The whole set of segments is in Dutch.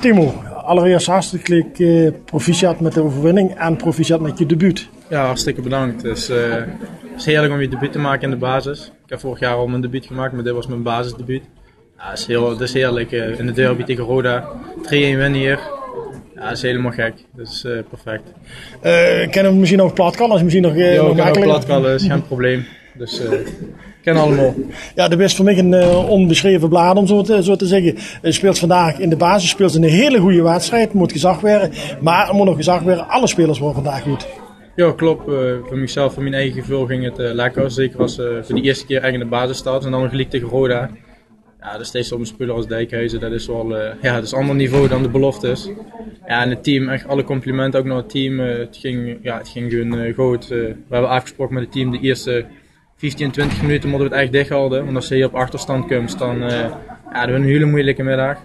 Timo, allereerst hartstikke eh, proficiat met de overwinning en proficiat met je debuut. Ja, hartstikke bedankt. Het is, eh, is heerlijk om je debuut te maken in de basis. Ik heb vorig jaar al mijn debuut gemaakt, maar dit was mijn basisdebuut. Ja, het, is heel, het is heerlijk. eh, in de derby tegen Roda. 3-1 winnen hier. Ja, dat is helemaal gek. Dat is perfect. Kennen we misschien nog platkallen, is misschien nog, Ja, nog makkelijker. platkallen, is geen probleem. Dus eh ken allemaal. Ja, dat is voor mij een eh, onbeschreven blad om zo te, zo te zeggen. Je speelt vandaag in de basis, speelt een hele goede wedstrijd, moet gezag worden. Maar er moet nog gezag worden, alle spelers worden vandaag goed. Ja, klopt. Eh, voor mezelf, voor mijn eigen gevoel ging het lekker. Zeker als eh voor de eerste keer echt in de basis staat. En dan gelijk tegen Roda. Ja, dat is steeds een speler als Dijkhuizen. Dat is wel ja, dat is een ander niveau dan de beloftes. Ja, en het team, echt alle complimenten ook naar het team. Het, ging, ja, het ging gewoon goed. We hebben afgesproken met het team de eerste 15, 20 minuten moeten we het echt dicht houden. Want als je hier op achterstand komt, dan eh ja, dat wordt een hele moeilijke middag.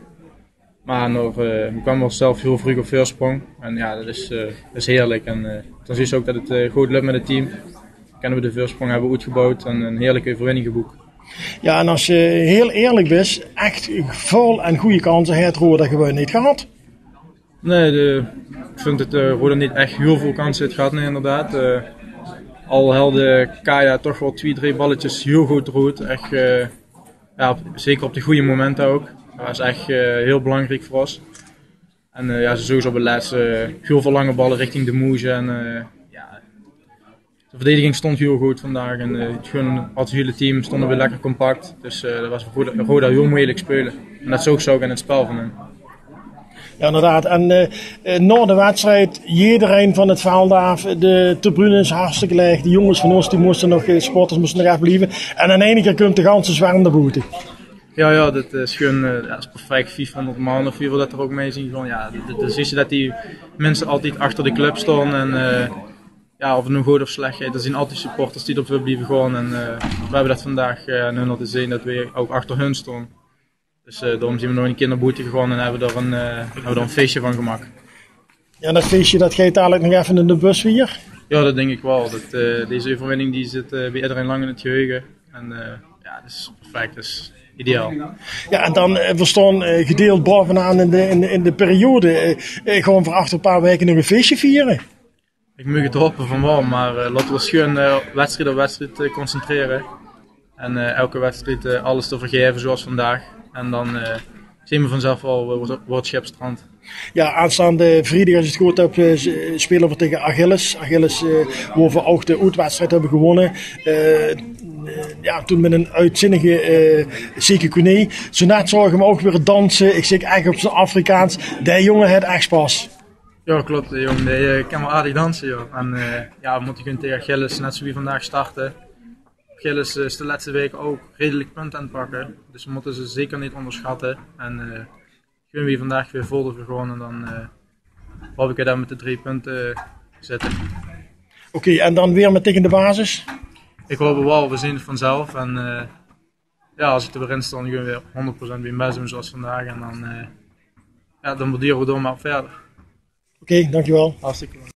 Maar nog, eh, we kwamen wel zelf heel vroeg op voorsprong. En ja, dat is, dat is heerlijk. En dan zie je ook dat het goed lukt met het team. Kennen we de voorsprong, hebben we goed gebouwd en een heerlijke overwinning geboekt. Ja, en als je heel eerlijk bent, echt vol en goede kansen heeft Roda gewoon niet gehad. Nee, de, ik vind het uh, Roda niet echt heel veel kansen heeft gehad, nee, inderdaad. Al helde Kaya toch wel twee, drie balletjes heel goed rood. Echt, eh, ja, zeker op de goede momenten ook. Dat was echt eh, heel belangrijk voor ons. En eh, ja, ze sowieso op het laatste heel veel lange ballen richting de Moege. En ja, de verdediging stond heel goed vandaag. En het, het hele team stonden weer lekker compact. Dus dat was voor Roda, heel moeilijk spelen. En dat ze ook in het spel van hen. Ja, inderdaad. En eh, na de wedstrijd, iedereen van het veld de tribune is hartstikke leeg. De jongens van ons, die moesten nog, eh, sporters moesten nog even blijven. En in één keer komt de ganse zwerm naar buiten. Ja, ja, dat is gewoon ja, dat is perfect. 500 man of hoeveel dat er ook mee zien. Gewoon, ja, dan zie je dat die mensen altijd achter de club staan. En ja, of het nu goed of slecht is, er zijn altijd supporters die erop blijven gaan. En we hebben dat vandaag uh, nu laten zien dat we ook achter hun staan. Dus eh, daarom zijn we nog een keer naar buiten gegaan en hebben we er een, eh, hebben we er een feestje van gemaakt. Ja, dat feestje dat gaat dadelijk nog even in de bus weer. Ja, dat denk ik wel. Dat, eh, deze overwinning die zit bij iedereen lang in het geheugen. En ja, dat is perfect. Dat is ideaal. Ja, en dan, we staan gedeeld bovenaan in de, in de, in de periode. gewoon voor achter een paar weken nog een feestje vieren. Ik mag het hopen van wel, maar laten we gewoon eh, wedstrijd op wedstrijd concentreren. En elke wedstrijd alles te vergeven zoals vandaag. En dan eh, zien we vanzelf wel eh, wordt- wordt schip strand. Ja, aanstaande vrijdag, als je het goed hebt, eh, spelen we tegen Achilles. Achilles, eh, waar we ook de uitwedstrijd hebben gewonnen. Ja, toen met een uitzinnige zieke Kune. Zo net zagen we ook weer dansen. Ik zeg echt op zijn Afrikaans. Die jongen heeft echt pas. Ja, klopt, jongen. Die kan wel aardig dansen, joh. En ja, we moeten tegen Gilles, net zoals vandaag, starten. Is de laatste weken ook redelijk punten aan het pakken. Dus we moeten ze zeker niet onderschatten. En eh gewoon weer vandaag weer vol ervoor gewoon. En dan eh hoop ik er dan met de drie punten eh, zitten. Oké, en dan weer met tegen de basis. Ik hoop wel, we zien het vanzelf. En eh, ja, als ik er weer in sta, dan gaan we weer 100% weer best doen zoals vandaag. En dan, eh ja, dan we door maar verder. Oké, dankjewel. Hartstikke leuk.